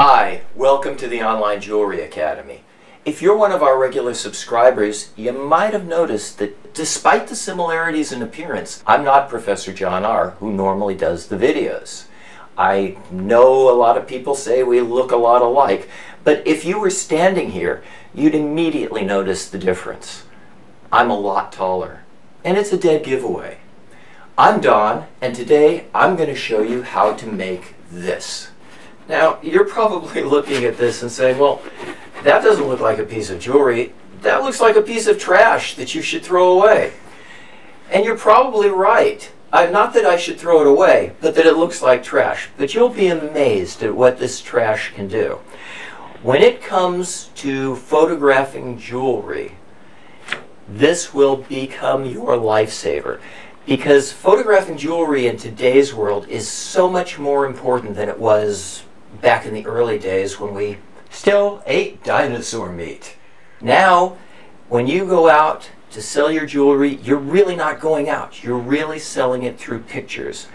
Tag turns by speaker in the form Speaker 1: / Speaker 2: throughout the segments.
Speaker 1: Hi, welcome to the Online Jewelry Academy. If you're one of our regular subscribers, you might have noticed that despite the similarities in appearance, I'm not Professor John Ahr., who normally does the videos. I know a lot of people say we look a lot alike, but if you were standing here, you'd immediately notice the difference. I'm a lot taller, and it's a dead giveaway. I'm Don, and today I'm going to show you how to make this. Now, you're probably looking at this and saying, well, that doesn't look like a piece of jewelry. That looks like a piece of trash that you should throw away. And you're probably right. Uh, not that I should throw it away, but that it looks like trash. But you'll be amazed at what this trash can do. When it comes to photographing jewelry, this will become your lifesaver. Because photographing jewelry in today's world is so much more important than it was back in the early days when we still ate dinosaur meat. Now, when you go out to sell your jewelry, you're really not going out. You're really selling it through pictures.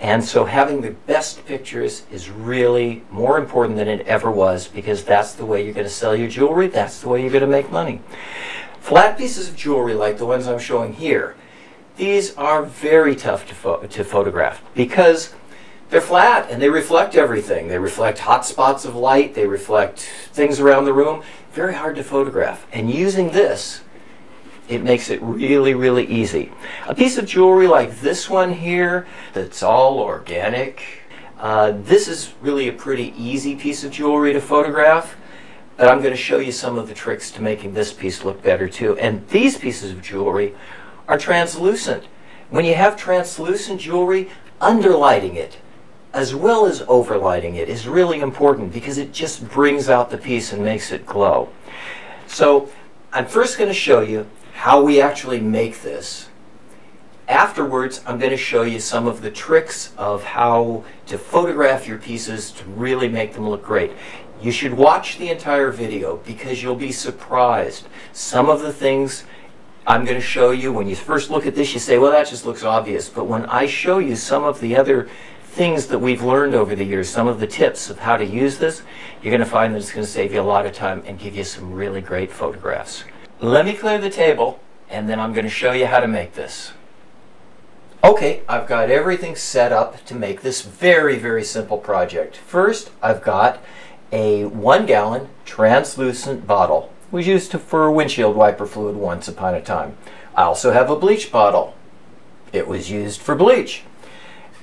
Speaker 1: And so having the best pictures is really more important than it ever was because that's the way you're going to sell your jewelry. That's the way you're going to make money. Flat pieces of jewelry like the ones I'm showing here, these are very tough to, to photograph because they're flat and they reflect everything. They reflect hot spots of light, they reflect things around the room. Very hard to photograph. And using this, it makes it really, really easy. A piece of jewelry like this one here, that's all organic, uh, this is really a pretty easy piece of jewelry to photograph. But I'm going to show you some of the tricks to making this piece look better too. And these pieces of jewelry are translucent. When you have translucent jewelry, underlighting it as well as overlighting it is really important because it just brings out the piece and makes it glow. So I'm first going to show you how we actually make this. Afterwards, I'm going to show you some of the tricks of how to photograph your pieces to really make them look great. You should watch the entire video because you'll be surprised. Some of the things I'm going to show you, when you first look at this, you say, well, that just looks obvious. But when I show you some of the other things that we've learned over the years, some of the tips of how to use this, you're going to find that it's going to save you a lot of time and give you some really great photographs. Let me clear the table and then I'm going to show you how to make this. Okay, I've got everything set up to make this very, very simple project. First, I've got a one gallon translucent bottle. It was used to, for windshield wiper fluid once upon a time. I also have a bleach bottle. It was used for bleach.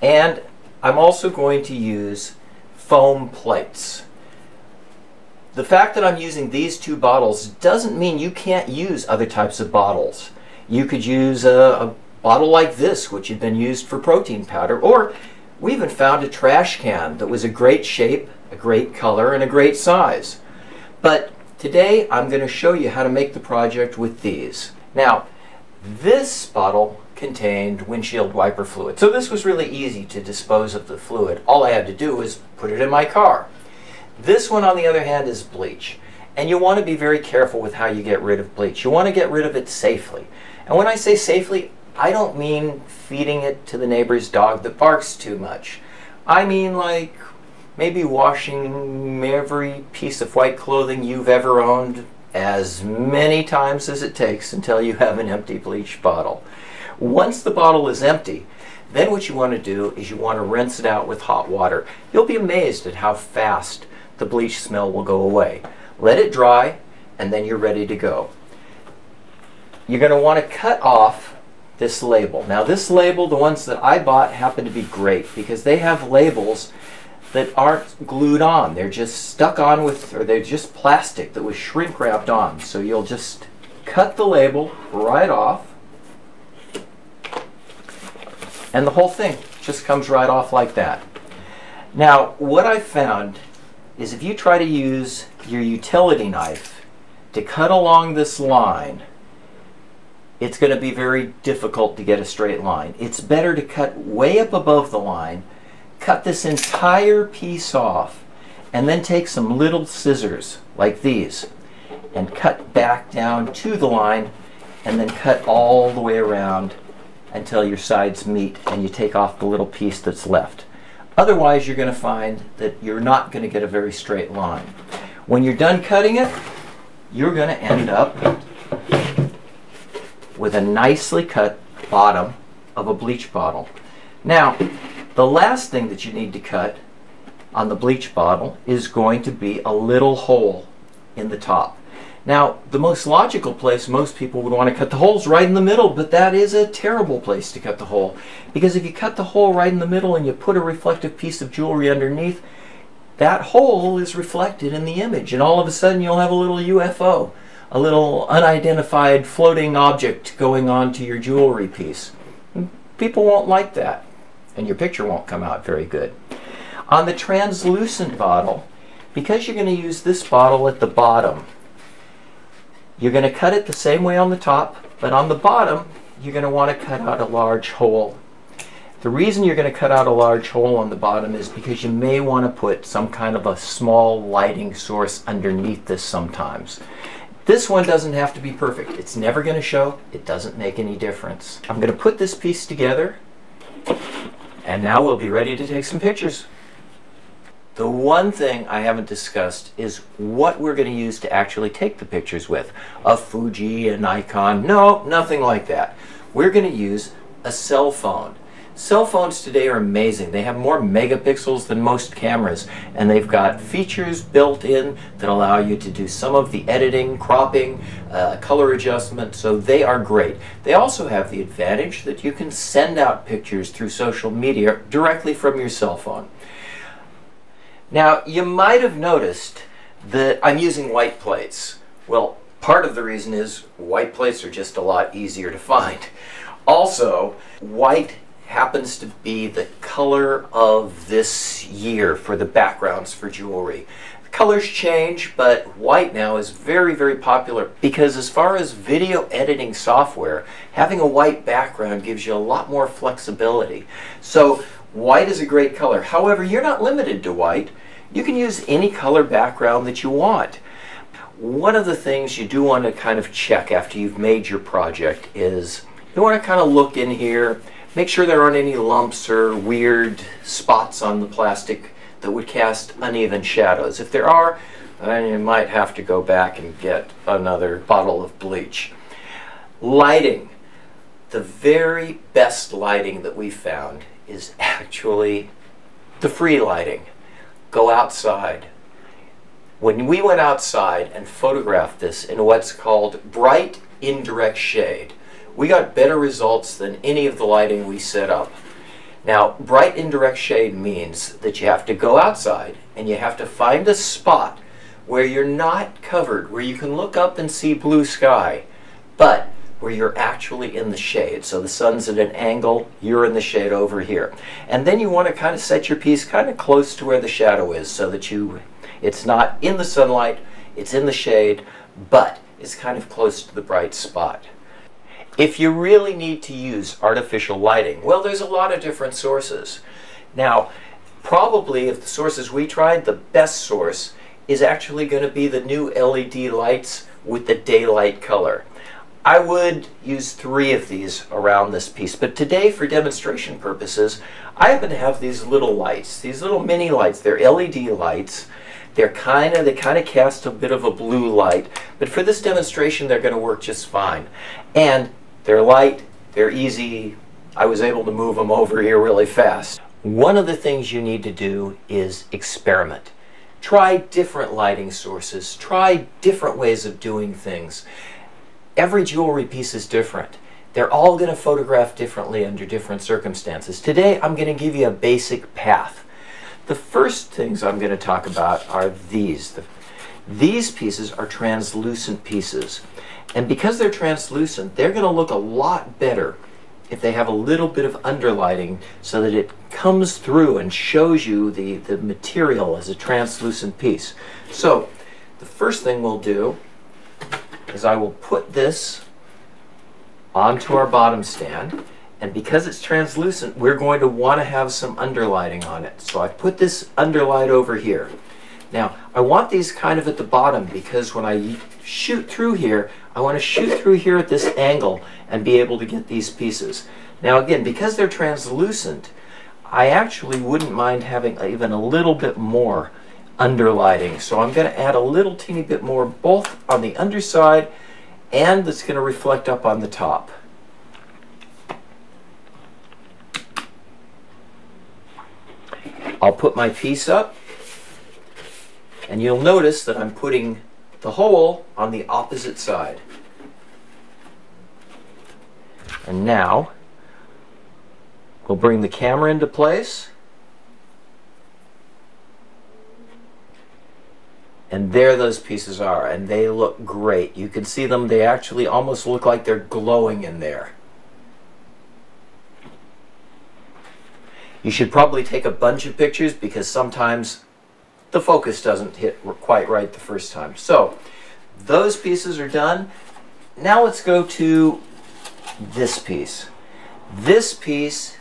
Speaker 1: And I'm also going to use foam plates. The fact that I'm using these two bottles doesn't mean you can't use other types of bottles. You could use a, a bottle like this, which had been used for protein powder, or we even found a trash can that was a great shape, a great color, and a great size. But today I'm going to show you how to make the project with these. Now, this bottle contained windshield wiper fluid. So this was really easy to dispose of the fluid. All I had to do was put it in my car. This one, on the other hand, is bleach. And you want to be very careful with how you get rid of bleach. You want to get rid of it safely. And when I say safely, I don't mean feeding it to the neighbor's dog that barks too much. I mean like maybe washing every piece of white clothing you've ever owned as many times as it takes until you have an empty bleach bottle. Once the bottle is empty, then what you want to do is you want to rinse it out with hot water. You'll be amazed at how fast the bleach smell will go away. Let it dry, and then you're ready to go. You're going to want to cut off this label. Now this label, the ones that I bought happen to be great because they have labels that aren't glued on. They're just stuck on with, or they're just plastic that was shrink wrapped on. So you'll just cut the label right off and the whole thing just comes right off like that. Now, what I found is if you try to use your utility knife to cut along this line, it's going to be very difficult to get a straight line. It's better to cut way up above the line, cut this entire piece off, and then take some little scissors like these and cut back down to the line and then cut all the way around until your sides meet and you take off the little piece that's left. Otherwise, you're going to find that you're not going to get a very straight line. When you're done cutting it, you're going to end up with a nicely cut bottom of a bleach bottle. Now, the last thing that you need to cut on the bleach bottle is going to be a little hole in the top. Now, the most logical place most people would want to cut the holes right in the middle, but that is a terrible place to cut the hole. Because if you cut the hole right in the middle and you put a reflective piece of jewelry underneath, that hole is reflected in the image, and all of a sudden you'll have a little UFO, a little unidentified floating object going on to your jewelry piece. People won't like that, and your picture won't come out very good. On the translucent bottle, because you're going to use this bottle at the bottom, you're going to cut it the same way on the top, but on the bottom, you're going to want to cut out a large hole. The reason you're going to cut out a large hole on the bottom is because you may want to put some kind of a small lighting source underneath this sometimes. This one doesn't have to be perfect. It's never going to show. It doesn't make any difference. I'm going to put this piece together, and now we'll be ready to take some pictures. The one thing I haven't discussed is what we're going to use to actually take the pictures with. A Fuji, a Nikon, no, nothing like that. We're going to use a cell phone. Cell phones today are amazing. They have more megapixels than most cameras, and they've got features built in that allow you to do some of the editing, cropping, uh, color adjustment, so they are great. They also have the advantage that you can send out pictures through social media directly from your cell phone. Now, you might have noticed that I'm using white plates. Well, part of the reason is white plates are just a lot easier to find. Also, white happens to be the color of this year for the backgrounds for jewelry. Colors change, but white now is very, very popular because as far as video editing software, having a white background gives you a lot more flexibility. So white is a great color. However, you're not limited to white. You can use any color background that you want. One of the things you do want to kind of check after you've made your project is you want to kind of look in here, make sure there aren't any lumps or weird spots on the plastic that would cast uneven shadows. If there are, then you might have to go back and get another bottle of bleach. Lighting. The very best lighting that we found is actually the free lighting go outside. When we went outside and photographed this in what's called bright indirect shade, we got better results than any of the lighting we set up. Now, bright indirect shade means that you have to go outside and you have to find a spot where you're not covered, where you can look up and see blue sky, but where you're actually in the shade. So the sun's at an angle, you're in the shade over here. And then you want to kind of set your piece kind of close to where the shadow is so that you, it's not in the sunlight, it's in the shade, but it's kind of close to the bright spot. If you really need to use artificial lighting, well, there's a lot of different sources. Now, probably of the sources we tried, the best source is actually going to be the new LED lights with the daylight color. I would use three of these around this piece, but today for demonstration purposes, I happen to have these little lights, these little mini lights. They're LED lights. They're kind of, they kind of cast a bit of a blue light, but for this demonstration, they're going to work just fine. And they're light, they're easy. I was able to move them over here really fast. One of the things you need to do is experiment. Try different lighting sources. Try different ways of doing things every jewelry piece is different. They're all going to photograph differently under different circumstances. Today I'm going to give you a basic path. The first things I'm going to talk about are these. The, these pieces are translucent pieces. And because they're translucent, they're going to look a lot better if they have a little bit of underlighting so that it comes through and shows you the, the material as a translucent piece. So the first thing we'll do is I will put this onto our bottom stand and because it's translucent we're going to want to have some underlighting on it. So I put this underlight over here. Now I want these kind of at the bottom because when I shoot through here I want to shoot through here at this angle and be able to get these pieces. Now again because they're translucent I actually wouldn't mind having even a little bit more underlighting. So I'm going to add a little teeny bit more both on the underside and that's going to reflect up on the top. I'll put my piece up and you'll notice that I'm putting the hole on the opposite side. And now we'll bring the camera into place and there those pieces are and they look great. You can see them they actually almost look like they're glowing in there. You should probably take a bunch of pictures because sometimes the focus doesn't hit quite right the first time. So those pieces are done. Now let's go to this piece. This piece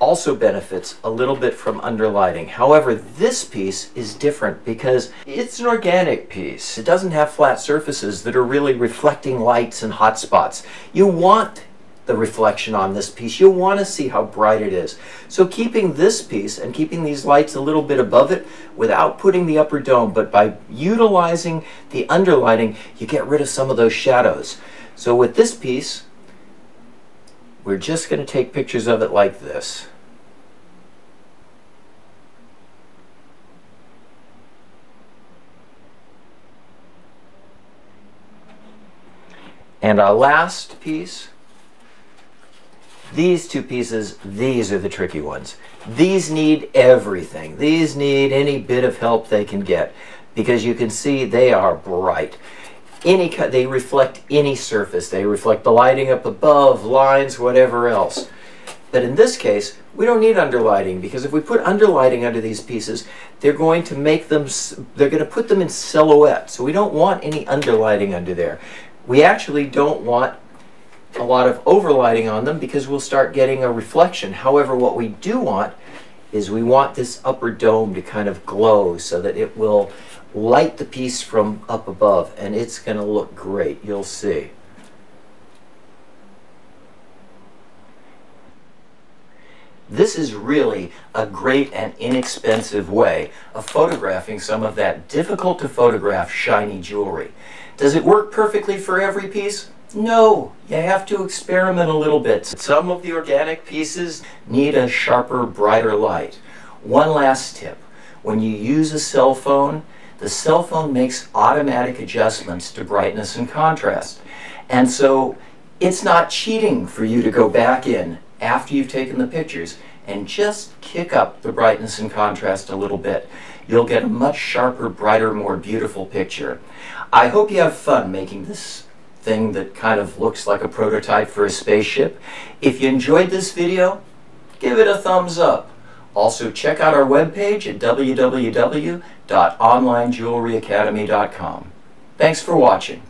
Speaker 1: also benefits a little bit from underlighting. However, this piece is different because it's an organic piece. It doesn't have flat surfaces that are really reflecting lights and hot spots. You want the reflection on this piece. You want to see how bright it is. So keeping this piece and keeping these lights a little bit above it without putting the upper dome, but by utilizing the underlighting, you get rid of some of those shadows. So with this piece, we're just going to take pictures of it like this. And our last piece, these two pieces, these are the tricky ones. These need everything. These need any bit of help they can get because you can see they are bright any they reflect any surface. They reflect the lighting up above, lines, whatever else. But in this case, we don't need underlighting because if we put underlighting under these pieces, they're going to make them, they're going to put them in silhouette. So we don't want any underlighting under there. We actually don't want a lot of overlighting on them because we'll start getting a reflection. However, what we do want is we want this upper dome to kind of glow so that it will light the piece from up above and it's going to look great. You'll see. This is really a great and inexpensive way of photographing some of that difficult to photograph shiny jewelry. Does it work perfectly for every piece? No, you have to experiment a little bit. Some of the organic pieces need a sharper, brighter light. One last tip. When you use a cell phone, the cell phone makes automatic adjustments to brightness and contrast. And so it's not cheating for you to go back in after you've taken the pictures and just kick up the brightness and contrast a little bit. You'll get a much sharper, brighter, more beautiful picture. I hope you have fun making this thing that kind of looks like a prototype for a spaceship. If you enjoyed this video, give it a thumbs up. Also, check out our webpage at www.onlinejewelryacademy.com. Thanks for watching.